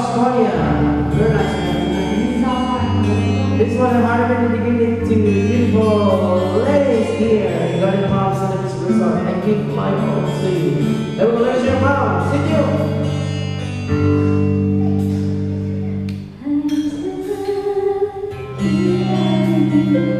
Australia. Very nice. This one I'm honored to give it to beautiful ladies here in Garden Palm Celebrity Resort. I give my home to you. Evolution Palm, see you.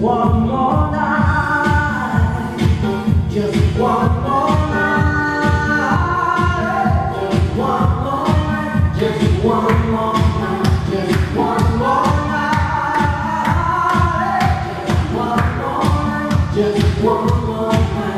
one more night, just one more night, one more just one more night, just one more night, one more just one more night.